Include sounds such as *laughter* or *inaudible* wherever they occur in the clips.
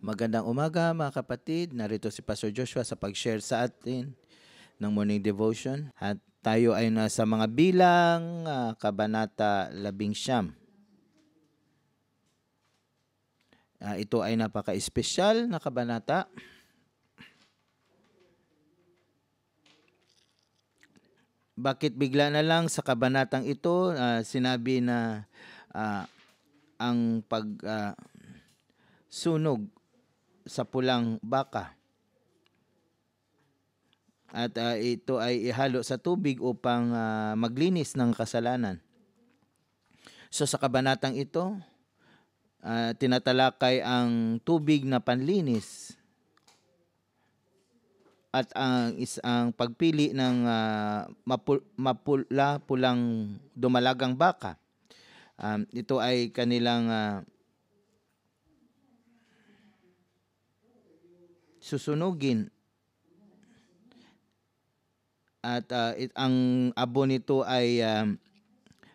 Magandang umaga mga kapatid. Narito si Pastor Joshua sa pag-share sa atin ng morning devotion. At tayo ay nasa mga bilang uh, kabanata labing siyam. Uh, ito ay napaka-espesyal na kabanata. Bakit bigla na lang sa kabanatang ito uh, sinabi na uh, ang pag uh, sunog sa pulang baka. At uh, ito ay ihalo sa tubig upang uh, maglinis ng kasalanan. So sa kabanatang ito, uh, tinatalakay ang tubig na panlinis at ang isang pagpili ng uh, mapul- mapula pulang dumalagang baka. Um, ito ay kanilang uh, susunugin at uh, it, ang abo nito ay uh,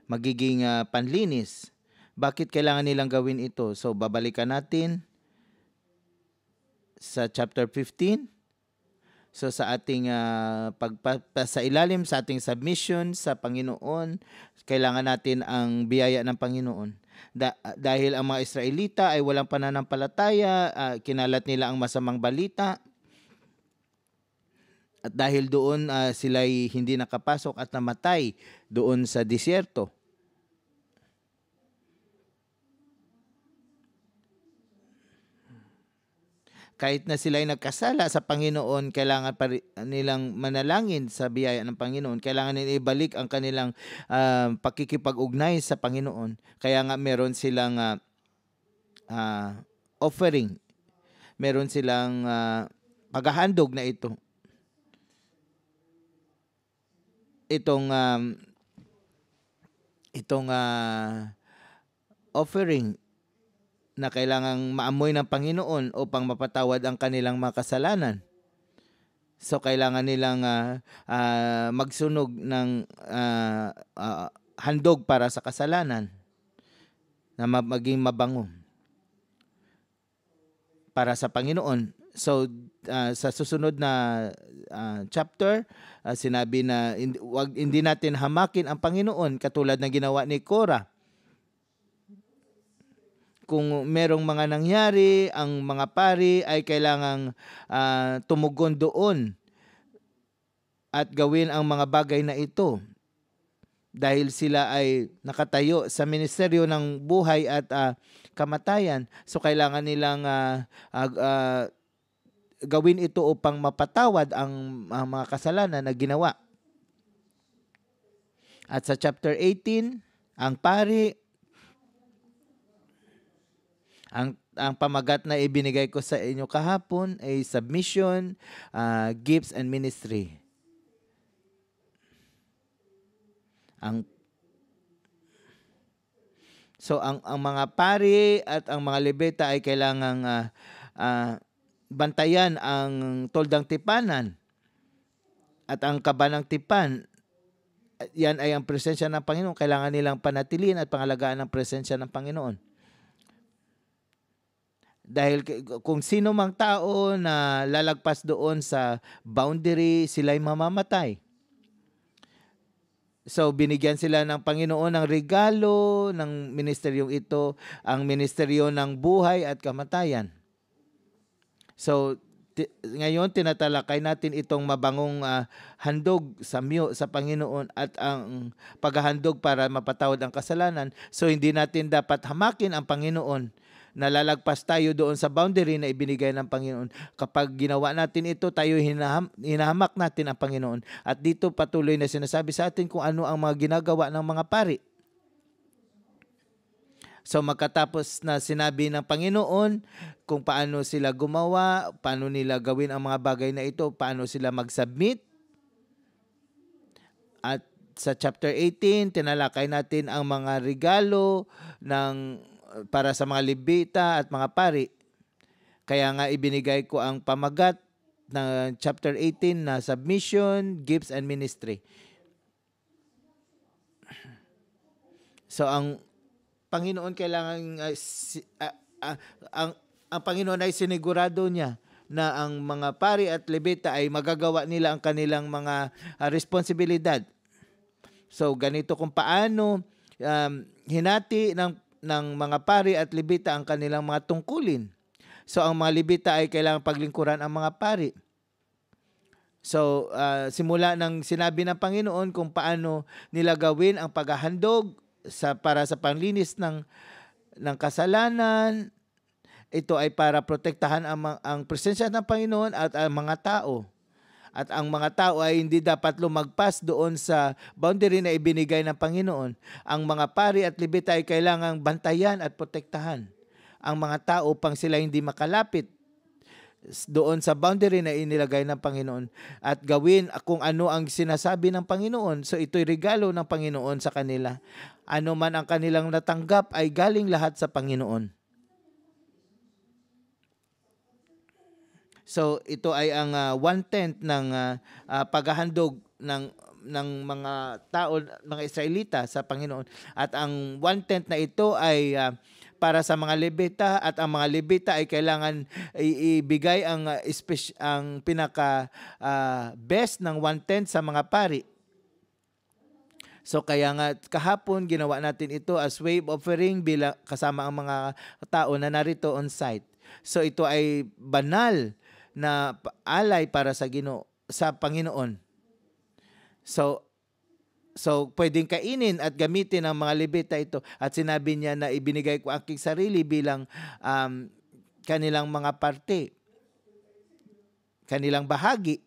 magiging uh, panlinis. Bakit kailangan nilang gawin ito? So babalikan natin sa chapter 15. So sa ating uh, pagpa, sa ilalim sa ating submission sa Panginoon, kailangan natin ang biyaya ng Panginoon. Da- dahil ang mga Israelita ay walang pananampalataya, uh, kinalat nila ang masamang balita. At dahil doon uh, sila'y hindi nakapasok at namatay doon sa disyerto. Kahit na sila ay nagkasala sa Panginoon, kailangan pa nilang manalangin sa biyaya ng Panginoon. Kailangan nila ibalik ang kanilang uh, pakikipag-ugnay sa Panginoon. Kaya nga meron silang uh, uh, offering. Meron silang uh, paghahandog na ito. Itong um, itong uh, offering na kailangang maamoy ng Panginoon upang mapatawad ang kanilang mga kasalanan. So kailangan nilang uh, uh, magsunog ng uh, uh, handog para sa kasalanan na maging mabango para sa Panginoon. So uh, sa susunod na uh, chapter, uh, sinabi na hindi, hindi natin hamakin ang Panginoon katulad ng ginawa ni Korah kung merong mga nangyari, ang mga pari ay kailangang uh, tumugon doon at gawin ang mga bagay na ito dahil sila ay nakatayo sa ministeryo ng buhay at uh, kamatayan. So kailangan nilang uh, uh, uh, gawin ito upang mapatawad ang, ang mga kasalanan na ginawa. At sa chapter 18, ang pari ang ang pamagat na ibinigay ko sa inyo kahapon ay submission, uh, gifts and ministry. Ang So ang ang mga pari at ang mga lebeta ay kailangang uh, uh, bantayan ang toldang tipanan at ang kabanang tipan yan ay ang presensya ng Panginoon. Kailangan nilang panatilin at pangalagaan ang presensya ng Panginoon. Dahil kung sino mang tao na lalagpas doon sa boundary, sila'y mamamatay. So binigyan sila ng Panginoon ng regalo ng ministeryong ito, ang ministeryo ng buhay at kamatayan. So ngayon tinatalakay natin itong mabangong uh, handog sa myo sa Panginoon at ang paghahandog para mapatawad ang kasalanan. So hindi natin dapat hamakin ang Panginoon nalalagpas tayo doon sa boundary na ibinigay ng Panginoon. Kapag ginawa natin ito, tayo hinaham, hinahamak natin ang Panginoon. At dito patuloy na sinasabi sa atin kung ano ang mga ginagawa ng mga pari. So magkatapos na sinabi ng Panginoon kung paano sila gumawa, paano nila gawin ang mga bagay na ito, paano sila mag-submit. At sa chapter 18, tinalakay natin ang mga regalo ng para sa mga libita at mga pari. Kaya nga ibinigay ko ang pamagat ng chapter 18 na submission, gifts and ministry. So ang Panginoon kailangan uh, si, uh, uh, ang ang Panginoon ay sinigurado niya na ang mga pari at lebita ay magagawa nila ang kanilang mga uh, responsibilidad. So ganito kung paano um, hinati ng ng mga pari at lebita ang kanilang mga tungkulin. So ang mga lebita ay kailangang paglingkuran ang mga pari. So uh, simula ng sinabi ng Panginoon kung paano nila gawin ang paghahandog sa para sa panlinis ng ng kasalanan, ito ay para protektahan ang, ang presensya ng Panginoon at ang mga tao. At ang mga tao ay hindi dapat lumagpas doon sa boundary na ibinigay ng Panginoon. Ang mga pari at libita ay kailangang bantayan at protektahan ang mga tao pang sila hindi makalapit doon sa boundary na inilagay ng Panginoon at gawin kung ano ang sinasabi ng Panginoon. So ito'y regalo ng Panginoon sa kanila. Ano man ang kanilang natanggap ay galing lahat sa Panginoon. So ito ay ang uh, one-tenth ng uh, uh, paghahandog ng ng mga tao, mga Israelita sa Panginoon. At ang one-tenth na ito ay uh, para sa mga Levita at ang mga Levita ay kailangan ibigay ang uh, ang pinaka uh, best ng one-tenth sa mga pari. So kaya nga kahapon ginawa natin ito as wave offering bilang kasama ang mga tao na narito on site. So ito ay banal na alay para sa Ginoo sa Panginoon. So So, pwedeng kainin at gamitin ng mga Levita ito. At sinabi niya na ibinigay ko aking sarili bilang um, kanilang mga parte, kanilang bahagi.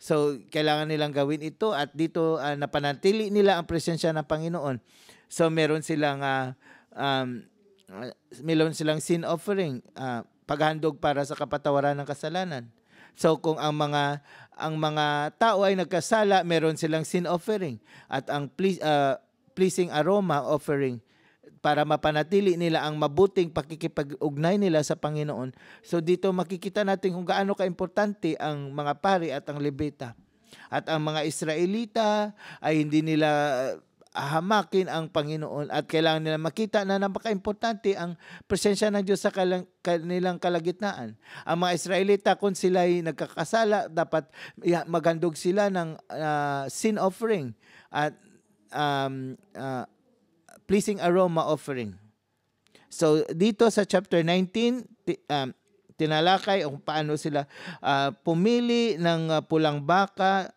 So, kailangan nilang gawin ito at dito uh, napanatili nila ang presensya ng Panginoon. So, meron silang uh, um, meron silang sin offering. Uh, paghandog para sa kapatawaran ng kasalanan. So kung ang mga ang mga tao ay nagkasala, meron silang sin offering at ang please, uh, pleasing aroma offering para mapanatili nila ang mabuting pakikipag-ugnay nila sa Panginoon. So dito makikita natin kung gaano kaimportante ang mga pari at ang lebita. At ang mga Israelita ay hindi nila hamakin ang Panginoon at kailangan nila makita na napaka-importante ang presensya ng Diyos sa kanilang kalagitnaan. Ang mga Israelita, kung sila ay nagkakasala, dapat maghandog sila ng uh, sin offering at um, uh, pleasing aroma offering. So, dito sa chapter 19, um, tinalakay kung paano sila uh, pumili ng uh, pulang baka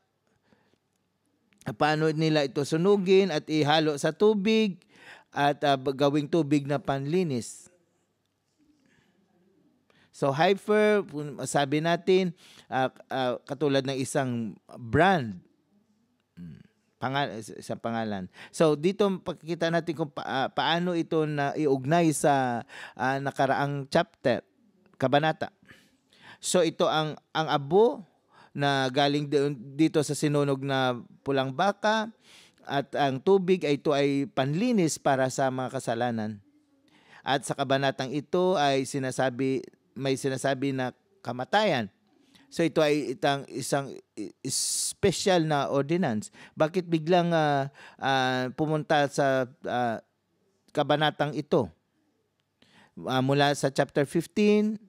paano nila ito sunugin at ihalo sa tubig at uh, gawing tubig na panlinis. So Hyper, sabi natin, uh, uh, katulad ng isang brand, pangal sa pangalan. So dito pakikita natin kung pa, uh, paano ito na iugnay sa uh, nakaraang chapter, kabanata. So ito ang ang abo na galing dito sa sinunog na pulang baka at ang tubig ay ito ay panlinis para sa mga kasalanan. At sa kabanatang ito ay sinasabi may sinasabi na kamatayan. So ito ay itang isang special na ordinance. Bakit biglang uh, uh, pumunta sa uh, kabanatang ito? Uh, mula sa chapter 15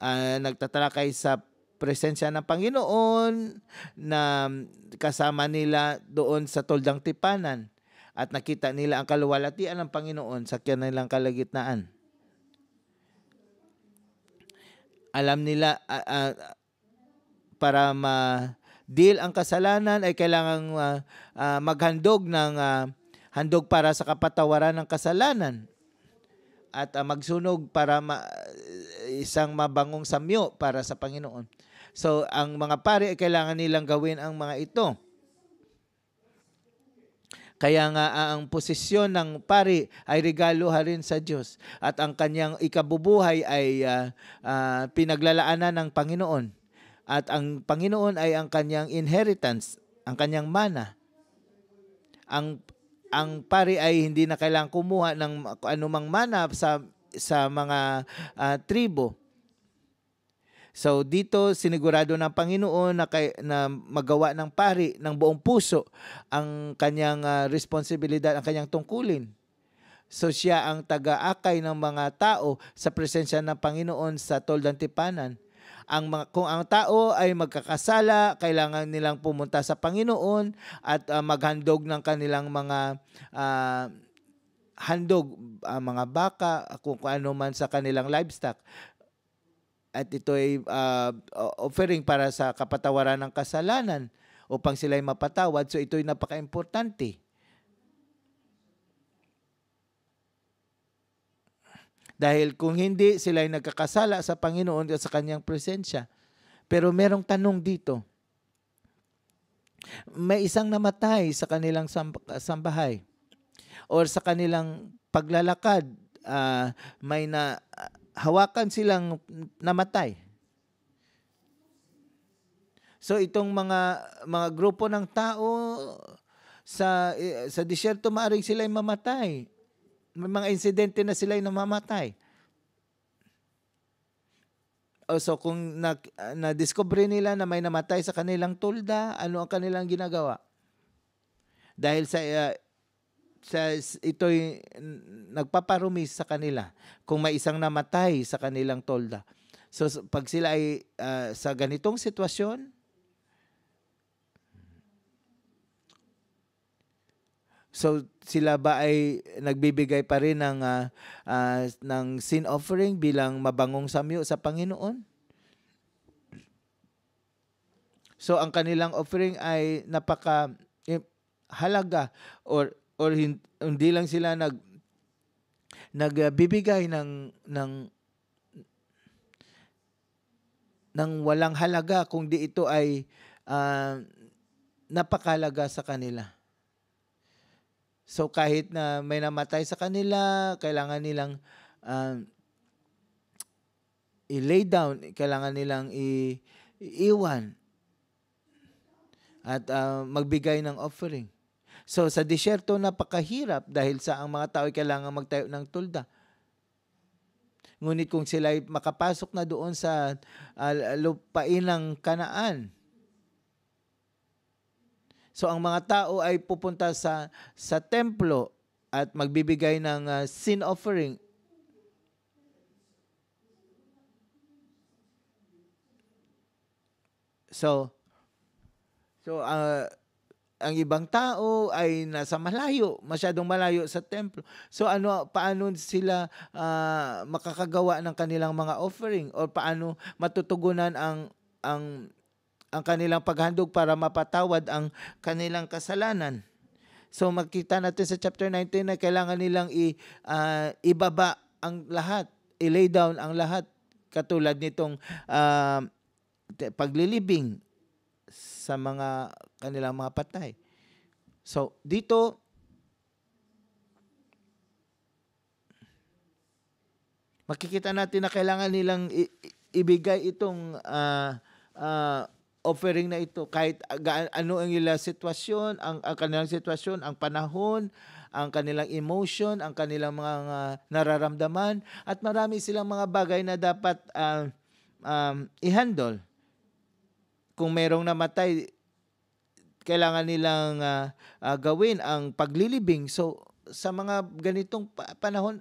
uh, nagtatalakay sa presensya ng Panginoon na kasama nila doon sa Toldang Tipanan at nakita nila ang kaluwalhatian ng Panginoon sa kanilang kalagitnaan. Alam nila uh, uh, para ma-deal ang kasalanan ay kailangang uh, uh, maghandog ng uh, handog para sa kapatawaran ng kasalanan at uh, magsunog para ma- isang mabangong samyo para sa Panginoon. So, ang mga pari ay kailangan nilang gawin ang mga ito. Kaya nga ang posisyon ng pari ay regalo rin sa Diyos at ang kanyang ikabubuhay ay uh, uh, pinaglalaanan ng Panginoon. At ang Panginoon ay ang kanyang inheritance, ang kanyang mana. Ang ang pari ay hindi na kailangang kumuha ng anumang mana sa sa mga uh, tribo So dito sinigurado ng Panginoon na, kay, na magawa ng pari ng buong puso ang kanyang uh, responsibilidad, ang kanyang tungkulin. So siya ang taga-akay ng mga tao sa presensya ng Panginoon sa Toldang Tipanan. Ang mga, kung ang tao ay magkakasala, kailangan nilang pumunta sa Panginoon at uh, maghandog ng kanilang mga uh, handog, uh, mga baka, kung ano man sa kanilang livestock. At ito ay uh, offering para sa kapatawaran ng kasalanan upang sila ay mapatawad. So ito ay napaka-importante. Dahil kung hindi, sila ay nagkakasala sa Panginoon at sa kanyang presensya. Pero merong tanong dito. May isang namatay sa kanilang sambahay or sa kanilang paglalakad, uh, may na hawakan silang namatay. So itong mga mga grupo ng tao sa sa disyerto maaring sila ay mamatay may mga insidente na sila ay namamatay. O so kung na, na-discover nila na may namatay sa kanilang tulda, ano ang kanilang ginagawa? Dahil sa uh, sa ito'y nagpaparumis sa kanila kung may isang namatay sa kanilang tolda. So pag sila ay uh, sa ganitong sitwasyon, So sila ba ay nagbibigay pa rin ng uh, uh, ng sin offering bilang mabangong samyo sa Panginoon? So ang kanilang offering ay napaka eh, halaga or or hindi lang sila nag nagbibigay ng ng ng walang halaga kung di ito ay uh, napakalaga sa kanila. So kahit na may namatay sa kanila, kailangan nilang um, i-lay down, kailangan nilang i- iiwan at uh, magbigay ng offering. So sa disyerto napakahirap dahil sa ang mga tao ay kailangan magtayo ng tulda. Ngunit kung sila ay makapasok na doon sa uh, lupain ng kanaan, So ang mga tao ay pupunta sa sa templo at magbibigay ng uh, sin offering. So so uh, ang ibang tao ay nasa malayo, masyadong malayo sa templo. So ano paano sila uh, makakagawa ng kanilang mga offering or paano matutugunan ang ang ang kanilang paghandog para mapatawad ang kanilang kasalanan. So makita natin sa chapter 19 na kailangan nilang i, uh, ibaba ang lahat, i-lay down ang lahat katulad nitong uh, paglilibing sa mga kanilang mga patay. So dito makikita natin na kailangan nilang ibigay itong uh, uh, offering na ito kahit ano ang ilang sitwasyon, ang, ang kanilang sitwasyon, ang panahon, ang kanilang emotion, ang kanilang mga uh, nararamdaman at marami silang mga bagay na dapat uh, um, i-handle. Kung merong namatay, kailangan nilang uh, uh, gawin ang paglilibing. So sa mga ganitong panahon,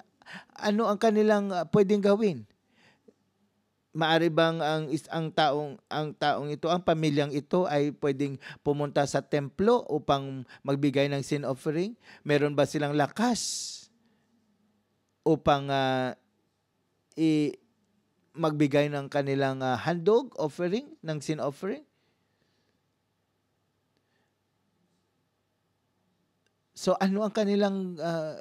ano ang kanilang uh, pwedeng gawin? maari bang ang ang taong ang taong ito, ang pamilyang ito ay pwedeng pumunta sa templo upang magbigay ng sin offering? Meron ba silang lakas upang uh, i magbigay ng kanilang uh, handog offering ng sin offering? So ano ang kanilang uh,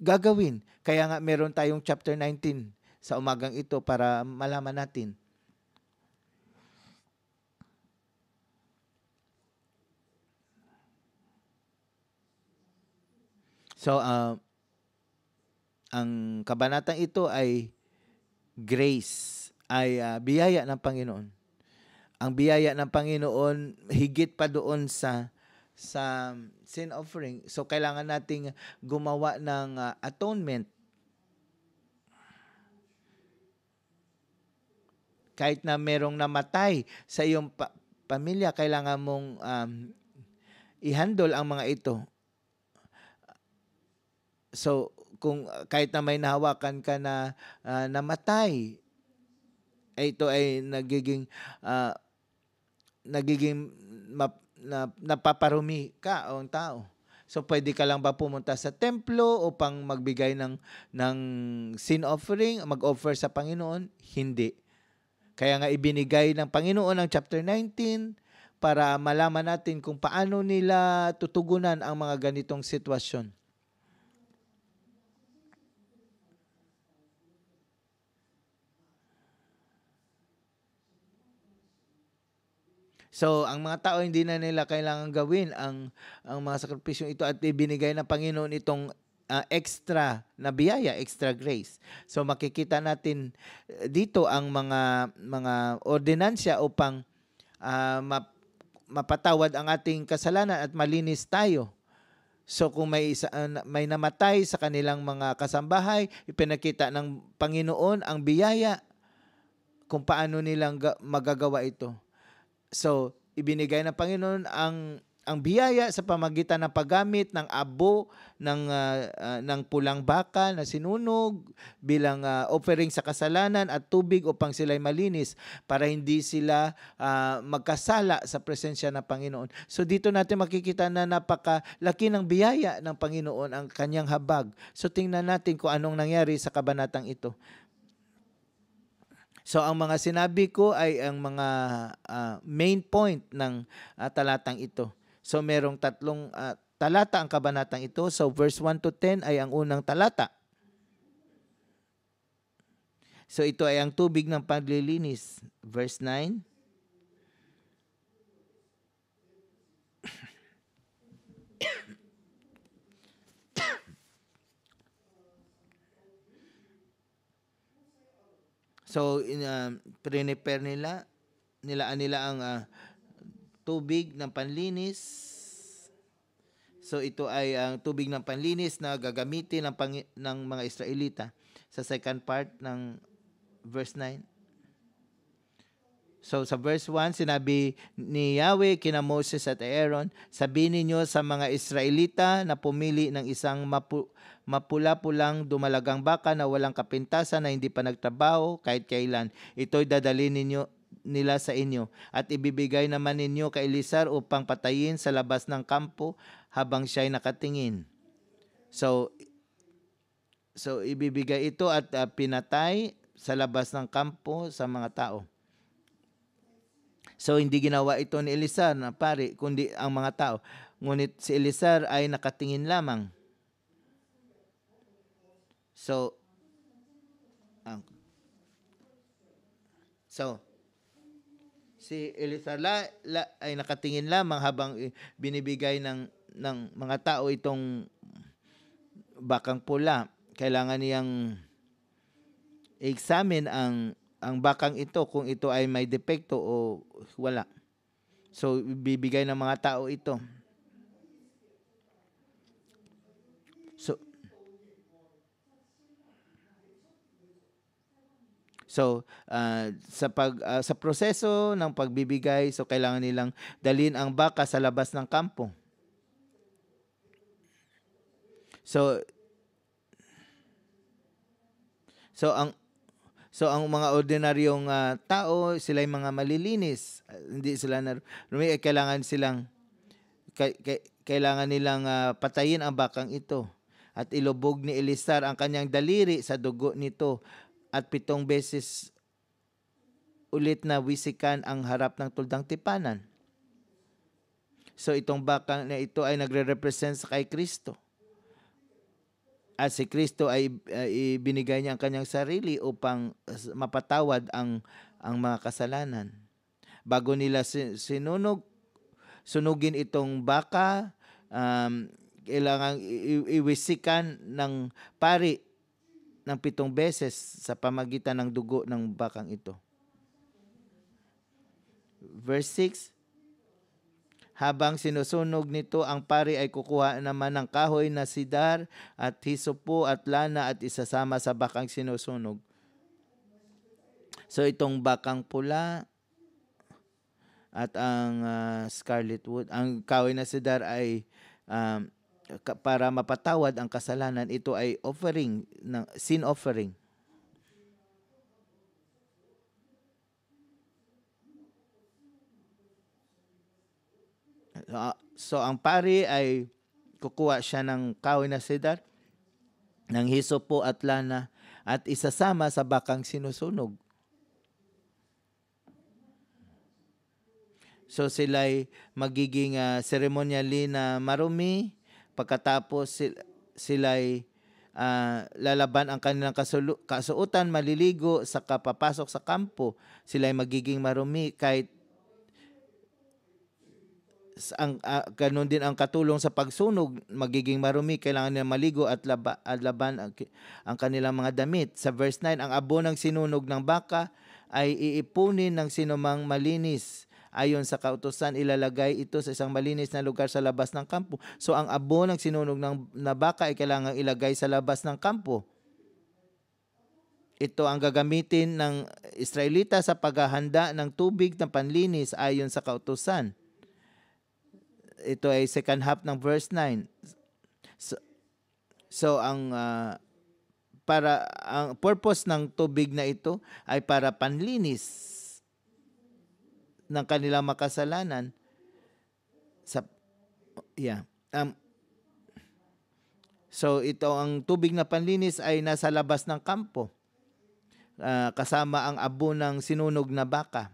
gagawin? Kaya nga meron tayong chapter 19 sa umagang ito para malaman natin. So, uh, ang kabanatang ito ay grace, ay uh, biyaya ng Panginoon. Ang biyaya ng Panginoon higit pa doon sa sa sin offering. So kailangan nating gumawa ng uh, atonement kahit na merong namatay sa iyong pa- pamilya, kailangan mong um, i-handle ang mga ito. So kung uh, kahit na may nahawakan ka na uh, namatay, ay ito ay nagiging uh, nagiging map, na, napaparumi ka o ang tao. So pwede ka lang ba pumunta sa templo upang magbigay ng ng sin offering, mag-offer sa Panginoon? Hindi. Kaya nga ibinigay ng Panginoon ang chapter 19 para malaman natin kung paano nila tutugunan ang mga ganitong sitwasyon. So, ang mga tao hindi na nila kailangan gawin ang ang mga sakripisyong ito at ibinigay ng Panginoon itong uh, extra na biyaya, extra grace. So makikita natin eh, dito ang mga mga ordinansya upang uh, map, mapatawad ang ating kasalanan at malinis tayo. So kung may isa, uh, may namatay sa kanilang mga kasambahay, ipinakita ng Panginoon ang biyaya kung paano nilang magagawa ito. So, ibinigay ng Panginoon ang ang biyaya sa pamagitan ng paggamit ng abo ng uh, uh, ng pulang baka na sinunog bilang uh, offering sa kasalanan at tubig upang sila'y malinis para hindi sila uh, magkasala sa presensya ng Panginoon. So dito natin makikita na napakalaki ng biyaya ng Panginoon ang kanyang habag. So tingnan natin kung anong nangyari sa kabanatang ito. So ang mga sinabi ko ay ang mga uh, main point ng uh, talatang ito. So merong tatlong uh, talata ang kabanatang ito. So verse 1 to 10 ay ang unang talata. So ito ay ang tubig ng paglilinis. Verse 9. So, in, uh, prepare nila, nilaan nila ang uh, tubig ng panlinis. So, ito ay ang tubig ng panlinis na gagamitin ng, ng mga Israelita sa second part ng verse 9. So sa verse 1, sinabi ni Yahweh kina Moses at Aaron, sabihin ninyo sa mga Israelita na pumili ng isang mapu- mapula-pulang dumalagang baka na walang kapintasan na hindi pa nagtrabaho kahit kailan. Ito'y dadalhin ninyo nila sa inyo at ibibigay naman ninyo kay Elisar upang patayin sa labas ng kampo habang siya'y nakatingin. So so ibibigay ito at uh, pinatay sa labas ng kampo sa mga tao. So hindi ginawa ito ni Elisar na pare, kundi ang mga tao. Ngunit si Elisar ay nakatingin lamang. So, ang So, si Elisar la, la, ay nakatingin lamang habang binibigay ng ng mga tao itong bakang pula. Kailangan niyang examine ang ang bakang ito kung ito ay may depekto o wala. So, bibigay ng mga tao ito. So, So, uh, sa pag uh, sa proseso ng pagbibigay, so kailangan nilang dalhin ang baka sa labas ng kampo. So So ang So ang mga ordinaryong uh, tao, sila yung mga malilinis. Uh, hindi sila na rumi, kailangan silang kailangan nilang uh, patayin ang bakang ito at ilubog ni Elisar ang kanyang daliri sa dugo nito at pitong beses ulit na wisikan ang harap ng tuldang tipanan. So itong bakang na ito ay nagre-represent sa kay Kristo at si Kristo ay ibinigay niya ang kanyang sarili upang mapatawad ang ang mga kasalanan. Bago nila sinunog sunugin itong baka, um, kailangan iwisikan ng pari ng pitong beses sa pamagitan ng dugo ng bakang ito. Verse 6, habang sinusunog nito, ang pari ay kukuha naman ng kahoy na sidar at hisopo at lana at isasama sa bakang sinusunog. So itong bakang pula at ang uh, scarlet wood, ang kahoy na sidar ay um, para mapatawad ang kasalanan. Ito ay offering, ng, sin offering. Ah, So ang pari ay kukuha siya ng kahoy na cedar, ng hisopo at lana at isasama sa bakang sinusunog. So sila'y magiging uh, ceremonially na marumi. Pagkatapos sil- sila'y uh, lalaban ang kanilang kasulu- kasuotan, maliligo, sa kapapasok sa kampo. Sila'y magiging marumi kahit ang uh, ganun din ang katulong sa pagsunog magiging marumi kailangan nila maligo at, laba, laban ang, ang kanilang mga damit. Sa verse 9 ang abo ng sinunog ng baka ay iipunin ng sinumang malinis. Ayon sa kautusan ilalagay ito sa isang malinis na lugar sa labas ng kampo. So ang abo ng sinunog ng na baka ay kailangan ilagay sa labas ng kampo. Ito ang gagamitin ng Israelita sa paghahanda ng tubig na panlinis ayon sa kautusan ito ay second half ng verse 9. So, so ang uh, para ang purpose ng tubig na ito ay para panlinis ng kanilang makasalanan sa yeah um, so ito ang tubig na panlinis ay nasa labas ng kampo uh, kasama ang abo ng sinunog na baka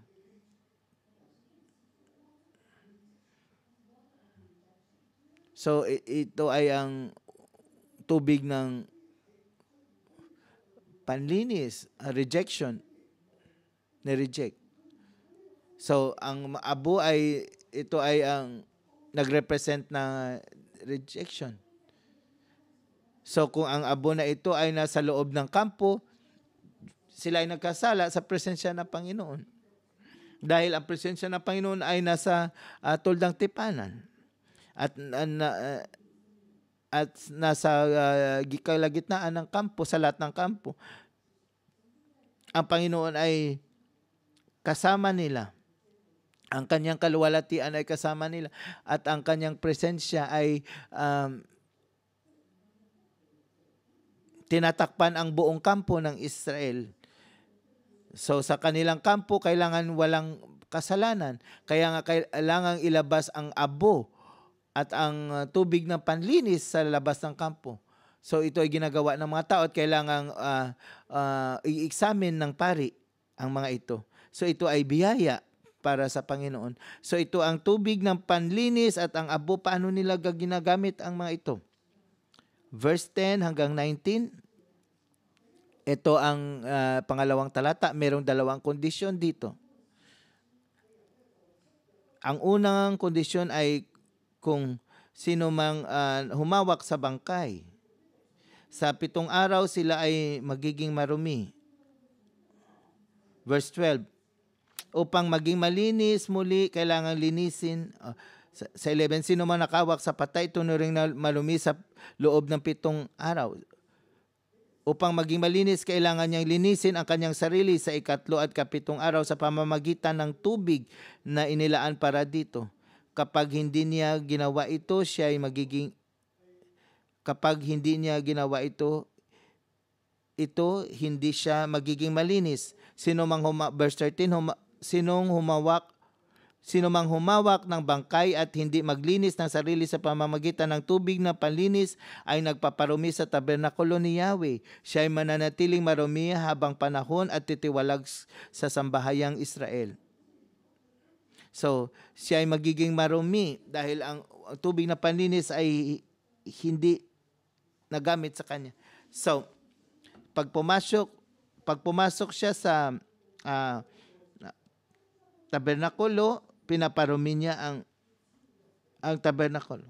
So ito ay ang tubig ng panlinis, rejection, na-reject. So ang abo ay ito ay ang nagrepresent na rejection. So kung ang abo na ito ay nasa loob ng kampo, sila ay nagkasala sa presensya ng Panginoon. Dahil ang presensya ng Panginoon ay nasa uh, tuldang tipanan at uh, at nasa uh, kalagitnaan ng kampo sa lahat ng kampo ang Panginoon ay kasama nila ang kanyang kaluwalhatian ay kasama nila at ang kanyang presensya ay um, tinatakpan ang buong kampo ng Israel. So sa kanilang kampo kailangan walang kasalanan. Kaya nga kailangan ilabas ang abo at ang uh, tubig ng panlinis sa labas ng kampo. So ito ay ginagawa ng mga tao at kailangang uh, uh, i-examine ng pari ang mga ito. So ito ay biyaya para sa Panginoon. So ito ang tubig ng panlinis at ang abo paano nila ginagamit ang mga ito. Verse 10 hanggang 19. Ito ang uh, pangalawang talata. Merong dalawang kondisyon dito. Ang unang kondisyon ay kung sino mang uh, humawak sa bangkay. Sa pitong araw sila ay magiging marumi. Verse 12. Upang maging malinis muli, kailangan linisin. Uh, sa, sa 11, sino man nakawak sa patay, tunuring na malumi sa loob ng pitong araw. Upang maging malinis, kailangan niyang linisin ang kanyang sarili sa ikatlo at kapitong araw sa pamamagitan ng tubig na inilaan para dito kapag hindi niya ginawa ito, siya ay magiging kapag hindi niya ginawa ito, ito hindi siya magiging malinis. Sino mang huma, verse 13, huma, sinong humawak Sino mang humawak ng bangkay at hindi maglinis ng sarili sa pamamagitan ng tubig na panlinis ay nagpaparumi sa tabernakulo ni Yahweh. Siya ay mananatiling marumi habang panahon at titiwalag sa sambahayang Israel. So, siya ay magiging marumi dahil ang tubig na panlinis ay hindi nagamit sa kanya. So, pag pumasok, pag pumasok siya sa uh, tabernakulo, pinaparumi niya ang ang tabernakulo.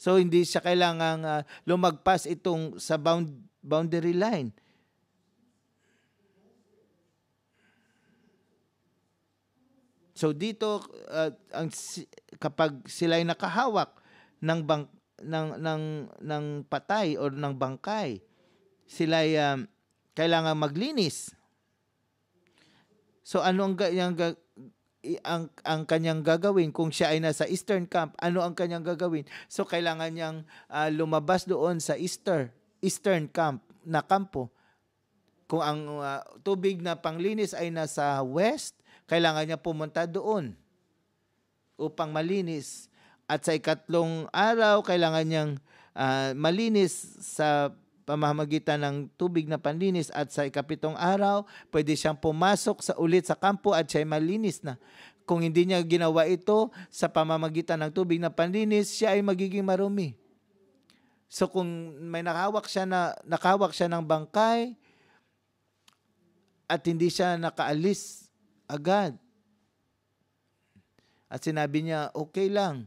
So hindi siya kailangang uh, lumagpas itong sa bound, boundary line. So dito uh, ang kapag sila ay nakahawak ng bang ng ng ng patay o ng bangkay, sila ay um, kailangan maglinis. So ano ang, i- ang ang kanyang gagawin kung siya ay nasa Eastern Camp, ano ang kanyang gagawin? So kailangan niyang ah, lumabas doon sa Easter, Eastern Camp na kampo. Kung ang ah, tubig na panglinis ay nasa West, kailangan niya pumunta doon upang malinis. At sa ikatlong araw, kailangan niyang ah, malinis sa pamamagitan ng tubig na panlinis at sa ikapitong araw, pwede siyang pumasok sa ulit sa kampo at siya malinis na. Kung hindi niya ginawa ito sa pamamagitan ng tubig na panlinis, siya ay magiging marumi. So kung may nakahawak siya na nakahawak siya ng bangkay at hindi siya nakaalis agad. At sinabi niya, okay lang.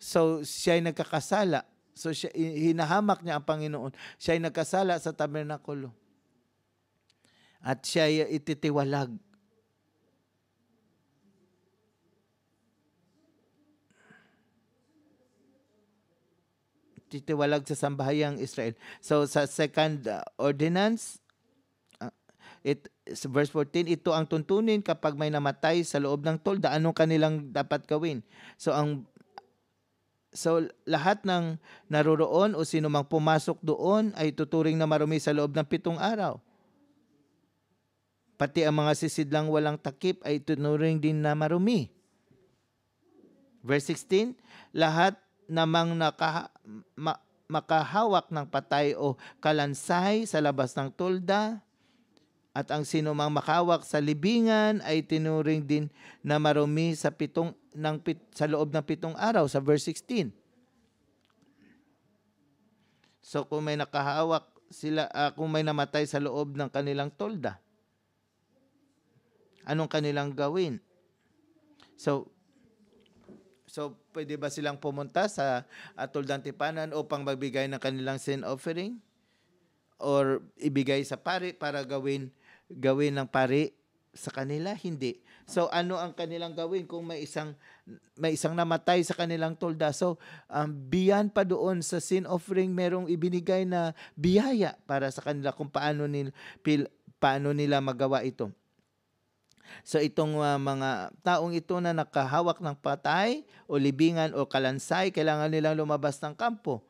So siya ay nagkakasala. So siya, hinahamak niya ang Panginoon. Siya ay nagkasala sa tabernakulo. At siya ay ititiwalag. Titiwalag sa sambahayang Israel. So sa second uh, ordinance, uh, it, verse 14, ito ang tuntunin kapag may namatay sa loob ng tolda, anong kanilang dapat gawin? So ang So lahat ng naroroon o sino mang pumasok doon ay tuturing na marumi sa loob ng pitong araw. Pati ang mga sisidlang walang takip ay tuturing din na marumi. Verse 16, lahat namang naka, ma, makahawak ng patay o kalansay sa labas ng tulda at ang sino mang makawak sa libingan ay tinuring din na marumi sa pitong ng pit, sa loob ng pitong araw sa verse 16. So kung may nakahawak sila uh, kung may namatay sa loob ng kanilang tolda anong kanilang gawin? So So, pwede ba silang pumunta sa uh, Toldang Tipanan upang magbigay ng kanilang sin offering? Or ibigay sa pari para gawin gawin ng pari sa kanila? Hindi. So ano ang kanilang gawin kung may isang may isang namatay sa kanilang tolda? So um, beyond pa doon sa sin offering merong ibinigay na biyaya para sa kanila kung paano nila pil, paano nila magawa ito. So itong uh, mga taong ito na nakahawak ng patay o libingan o kalansay, kailangan nilang lumabas ng kampo.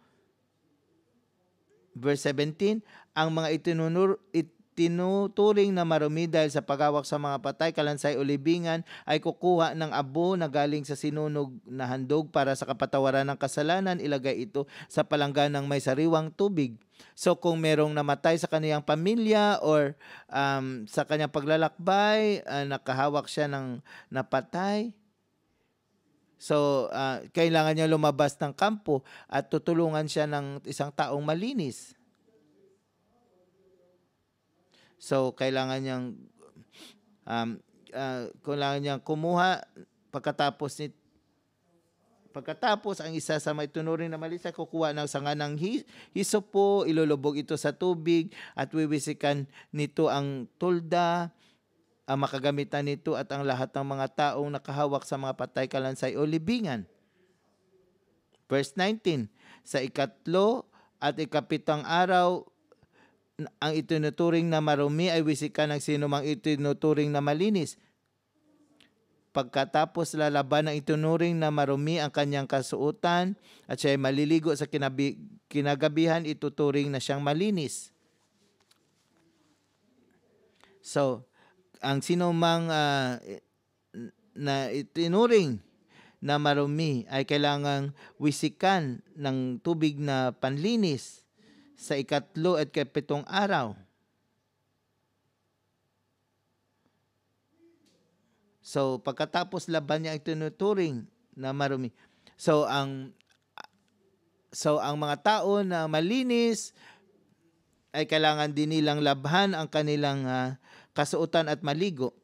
Verse 17, ang mga itinunur, it, tinuturing na marumi dahil sa paghawak sa mga patay, kalansay o libingan ay kukuha ng abo na galing sa sinunog na handog para sa kapatawaran ng kasalanan, ilagay ito sa palanggan ng may sariwang tubig. So kung merong namatay sa kaniyang pamilya or um, sa kanyang paglalakbay, uh, nakahawak siya ng napatay, So, uh, kailangan niya lumabas ng kampo at tutulungan siya ng isang taong malinis. So, kailangan niyang um, uh, kailangan niyang kumuha pagkatapos ni Pagkatapos, ang isa sa may tunuring na malisa, kukuha ng sanga ng hisopo, ilulubog ito sa tubig, at wiwisikan nito ang tulda, ang makagamitan nito at ang lahat ng mga taong nakahawak sa mga patay kalansay o libingan. Verse 19, sa ikatlo at ikapitang araw, ang itinuturing na marumi ay wisikan ng sino mang itinuturing na malinis. Pagkatapos lalaban ng itunuring na marumi ang kanyang kasuotan at siya ay maliligo sa kinabi, kinagabihan, ituturing na siyang malinis. So, ang sino mang uh, na itinuring na marumi ay kailangang wisikan ng tubig na panlinis sa ikatlo at kapitong araw. So, pagkatapos laban niya ay tinuturing na marumi. So, ang so ang mga tao na malinis ay kailangan din nilang labhan ang kanilang uh, kasuotan at maligo.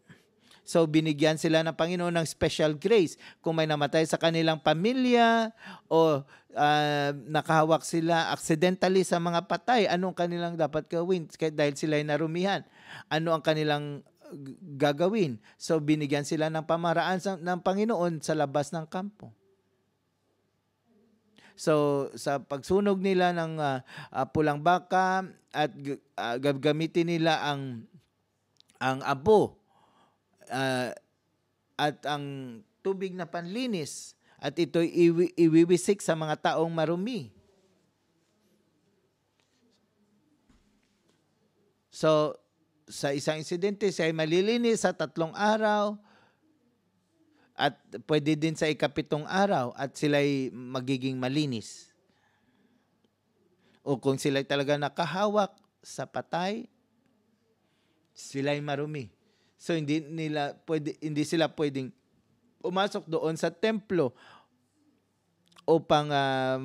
So binigyan sila ng Panginoon ng special grace. Kung may namatay sa kanilang pamilya o uh, nakahawak sila accidentally sa mga patay, anong kanilang dapat gawin dahil sila ay narumihan? Ano ang kanilang gagawin? So binigyan sila ng pamaraan sa, ng Panginoon sa labas ng kampo. So sa pagsunog nila ng uh, uh, pulang baka at uh, gagamitin nila ang ang abo uh, at ang tubig na panlinis at ito'y iwi- iwiwisik sa mga taong marumi. So, sa isang insidente, siya ay malilinis sa tatlong araw at pwede din sa ikapitong araw at sila'y magiging malinis. O kung sila'y talaga nakahawak sa patay, sila'y marumi. So hindi nila pwede hindi sila pwedeng pumasok doon sa templo upang uh,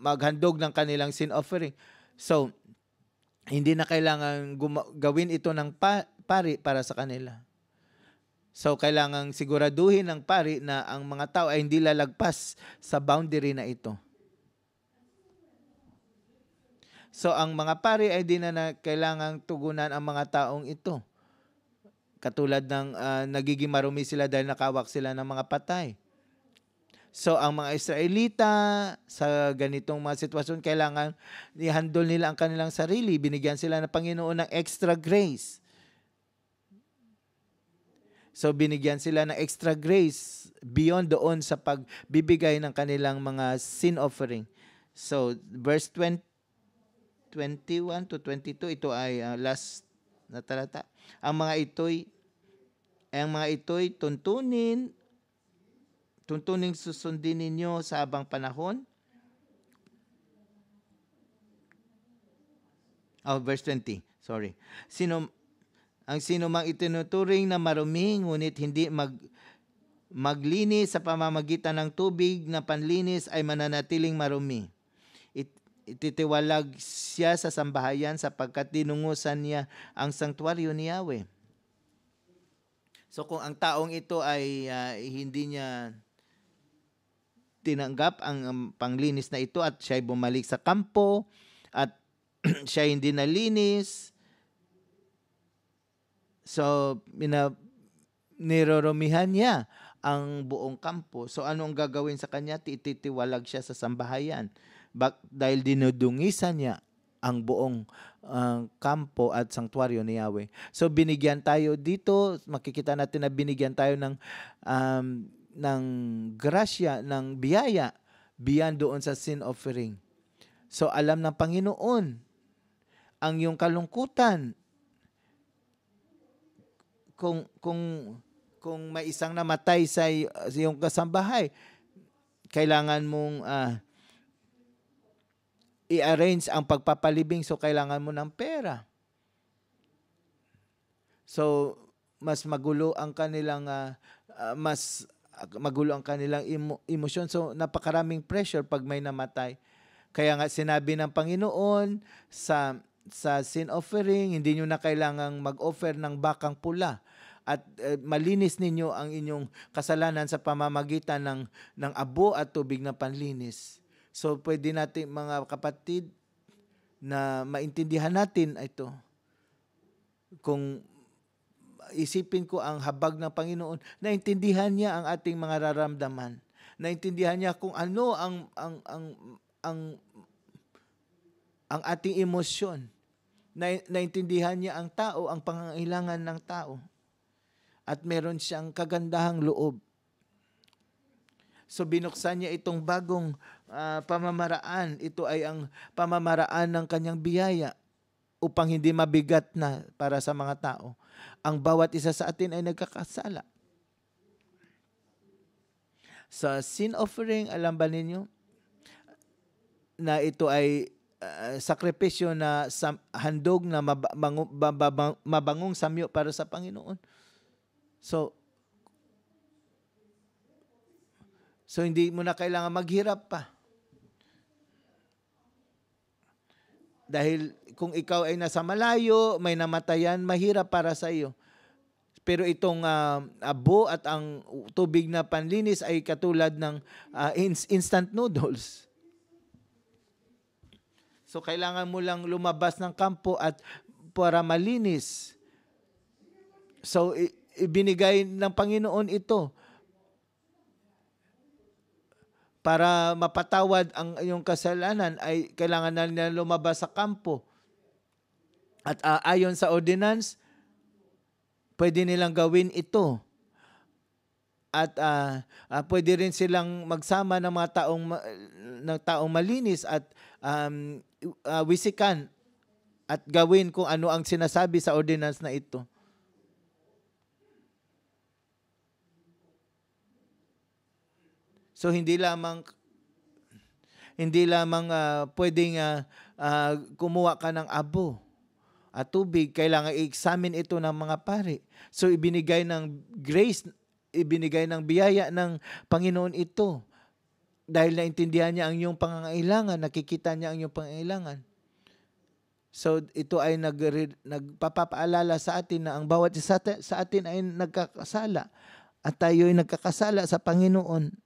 maghandog ng kanilang sin offering. So hindi na kailangan gawin ito ng pa- pari para sa kanila. So kailangan siguraduhin ng pari na ang mga tao ay hindi lalagpas sa boundary na ito. So ang mga pari ay di na, na kailangang tugunan ang mga taong ito. Katulad ng uh, nagiging marumi sila dahil nakawak sila ng mga patay. So ang mga Israelita sa ganitong mga sitwasyon kailangan i-handle nila ang kanilang sarili. Binigyan sila ng Panginoon ng extra grace. So binigyan sila ng extra grace beyond doon sa pagbibigay ng kanilang mga sin offering. So verse 20, 21 to 22 ito ay uh, last na talata. Ang mga ito'y ang mga ito'y tuntunin tuntunin susundin ninyo sa abang panahon. Oh, verse 20. Sorry. Sino ang sino mang itinuturing na marumi ngunit hindi mag maglinis sa pamamagitan ng tubig na panlinis ay mananatiling marumi. It, ititiwalag siya sa sambahayan sapagkat dinungusan niya ang sanktuaryo ni Yahweh. So kung ang taong ito ay uh, hindi niya tinanggap ang um, panglinis na ito at siya ay bumalik sa kampo at *clears throat* siya hindi nalinis. So, mina, niroromihan niya ang buong kampo. So, ano ang gagawin sa kanya? Tititiwalag siya sa sambahayan. Bak, dahil dinudungisan niya ang buong uh, kampo at sanktuaryo ni Yahweh. So binigyan tayo dito, makikita natin na binigyan tayo ng um, ng grasya, ng biyaya beyond doon sa sin offering. So alam ng Panginoon ang yung kalungkutan kung kung kung may isang namatay sa iyong kasambahay, kailangan mong uh, i-arrange ang pagpapalibing so kailangan mo ng pera. So mas magulo ang kanilang uh, uh, mas magulo ang kanilang emo- emosyon. So napakaraming pressure pag may namatay. Kaya nga sinabi ng Panginoon sa sa sin offering, hindi niyo na kailangang mag-offer ng bakang pula at uh, malinis ninyo ang inyong kasalanan sa pamamagitan ng ng abo at tubig na panlinis. So pwede natin mga kapatid na maintindihan natin ito. Kung isipin ko ang habag ng Panginoon, naintindihan niya ang ating mga raramdaman. Naintindihan niya kung ano ang ang ang ang ang ating emosyon. Na, naintindihan niya ang tao, ang pangangailangan ng tao. At meron siyang kagandahang loob. So binuksan niya itong bagong uh, pamamaraan. Ito ay ang pamamaraan ng kanyang biyaya upang hindi mabigat na para sa mga tao. Ang bawat isa sa atin ay nagkakasala. Sa sin offering, alam ba ninyo na ito ay uh, sakripisyo na sam- handog na mabang- mabang- mabangong samyo para sa Panginoon. So, so hindi mo na kailangan maghirap pa. Dahil kung ikaw ay nasa malayo, may namatayan, mahirap para sa iyo. Pero itong uh, abo at ang tubig na panlinis ay katulad ng uh, instant noodles. So kailangan mo lang lumabas ng kampo at para malinis. So ibinigay ng Panginoon ito para mapatawad ang iyong kasalanan ay kailangan na nila lumabas sa kampo. At uh, ayon sa ordinance, pwede nilang gawin ito at uh, uh, pwede rin silang magsama ng mga taong ng taong malinis at um, uh, wisikan at gawin kung ano ang sinasabi sa ordinance na ito. So hindi lamang hindi lamang uh, pwedeng uh, uh, kumuha ka ng abo at tubig, kailangan i-examine ito ng mga pare. So ibinigay ng grace, ibinigay ng biyaya ng Panginoon ito dahil naintindihan niya ang iyong pangangailangan, nakikita niya ang iyong pangangailangan. So ito ay nag, nagpapaalala sa atin na ang bawat isa sa atin ay nagkakasala at tayo ay nagkakasala sa Panginoon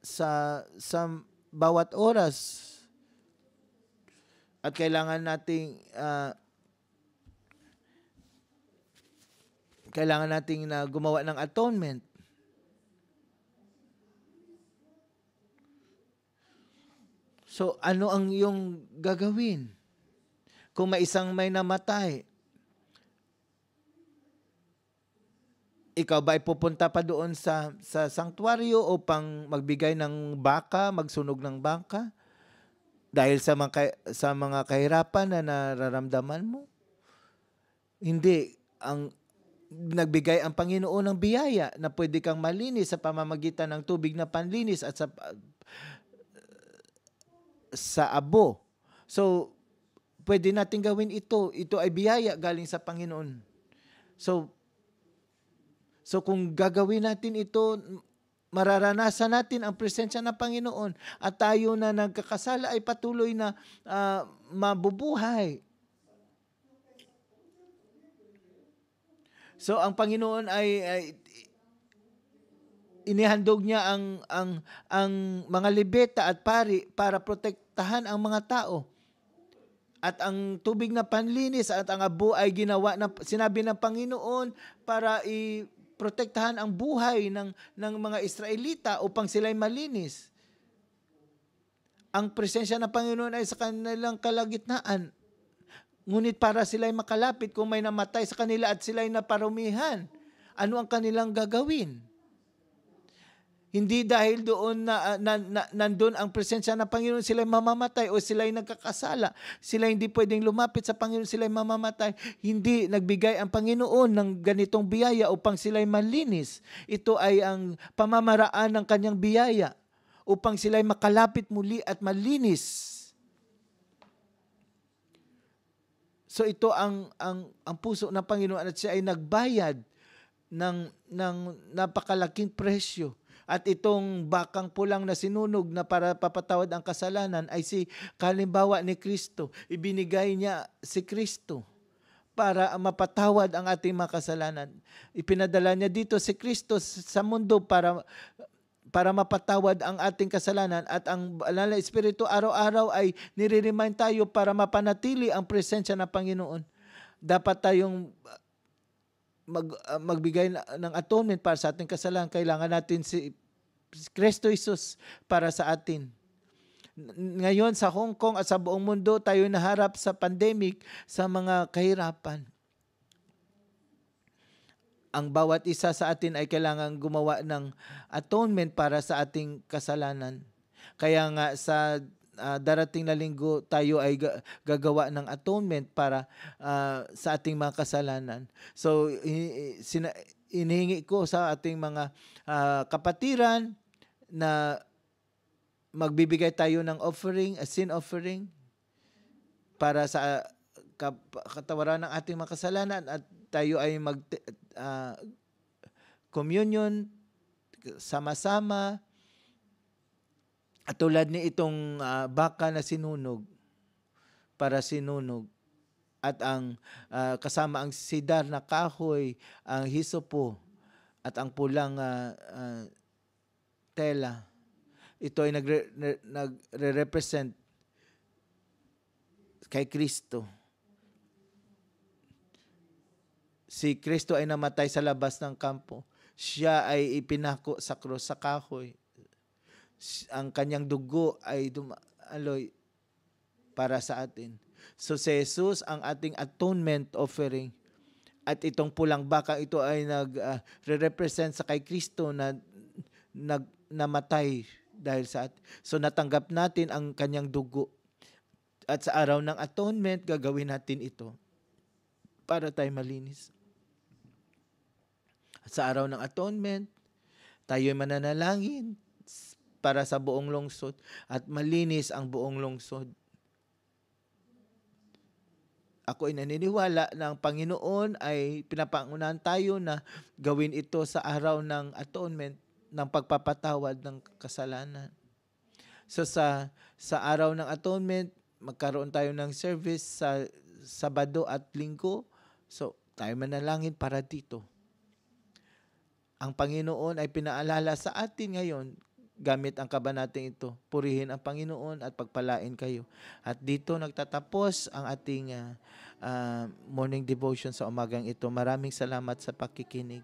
sa sa bawat oras at kailangan nating uh, kailangan nating na gumawa ng atonement So ano ang yung gagawin? Kung may isang may namatay, ikaw ba ay pupunta pa doon sa sa sanctuaryo upang magbigay ng baka, magsunog ng baka? Dahil sa mga sa mga kahirapan na nararamdaman mo? Hindi ang nagbigay ang Panginoon ng biyaya na pwede kang malinis sa pamamagitan ng tubig na panlinis at sa sa abo. So pwede natin gawin ito. Ito ay biyaya galing sa Panginoon. So So kung gagawin natin ito, mararanasan natin ang presensya ng Panginoon at tayo na nagkakasala ay patuloy na uh, mabubuhay. So ang Panginoon ay, ay inihandog niya ang ang ang mga libeta at pari para protektahan ang mga tao. At ang tubig na panlinis at ang abo ay ginawa na sinabi ng Panginoon para i protektahan ang buhay ng, ng mga Israelita upang sila'y malinis. Ang presensya ng Panginoon ay sa kanilang kalagitnaan. Ngunit para sila'y makalapit kung may namatay sa kanila at sila'y naparumihan, ano ang kanilang gagawin? Hindi dahil doon na, ah, na, na nandun ang presensya ng Panginoon, sila mamamatay o sila ay nagkakasala. Sila hindi pwedeng lumapit sa Panginoon, sila ay mamamatay. Hindi nagbigay ang Panginoon ng ganitong biyaya upang sila ay malinis. Ito ay ang pamamaraan ng kanyang biyaya upang sila ay makalapit muli at malinis. So ito ang ang ang puso ng Panginoon at siya ay nagbayad ng ng napakalaking presyo at itong bakang pulang na sinunog na para papatawad ang kasalanan ay si kalimbawa ni Kristo. Ibinigay niya si Kristo para mapatawad ang ating mga kasalanan. Ipinadala niya dito si Kristo sa mundo para para mapatawad ang ating kasalanan at ang banal na espiritu araw-araw ay nire-remind tayo para mapanatili ang presensya ng Panginoon. Dapat tayong mag, uh, magbigay ng atonement para sa ating kasalanan, kailangan natin si Kristo Jesus para sa atin. Ngayon sa Hong Kong at sa buong mundo tayo naharap sa pandemic sa mga kahirapan. Ang bawat isa sa atin ay kailangan gumawa ng atonement para sa ating kasalanan. Kaya nga sa uh, darating na linggo tayo ay gagawa ng atonement para uh, sa ating mga kasalanan. So sina- inihingi ko sa ating mga uh, kapatiran na magbibigay tayo ng offering, a sin offering para sa katawaran ng ating mga kasalanan at tayo ay mag uh, communion sama-sama at tulad ni itong uh, baka na sinunog para sinunog at ang uh, kasama ang sidar na kahoy, ang hisopo at ang pulang uh, uh, tela. Ito ay nagre, nagre-represent kay Kristo. Si Kristo ay namatay sa labas ng kampo. Siya ay ipinako sa krus sa kahoy. Ang kanyang dugo ay dumaloy para sa atin. So si Jesus ang ating atonement offering At itong pulang baka ito ay nag ah, re-represent sa kay Kristo na nag namatay dahil sa at- so natanggap natin ang kanyang dugo. At sa araw ng atonement gagawin natin ito para tayo malinis. At sa araw ng atonement tayo mananalangin para sa buong lungsod at malinis ang buong lungsod. Ako ay naniniwala na ang Panginoon ay pinapangunahan tayo na gawin ito sa araw ng atonement, ng pagpapatawad ng kasalanan. So sa sa araw ng atonement, magkaroon tayo ng service sa Sabado at Linggo. So tayo manalangin para dito. Ang Panginoon ay pinaalala sa atin ngayon gamit ang kaba natin ito. Purihin ang Panginoon at pagpalain kayo. At dito nagtatapos ang ating ah, ah, morning devotion sa umagang ito. Maraming salamat sa pakikinig.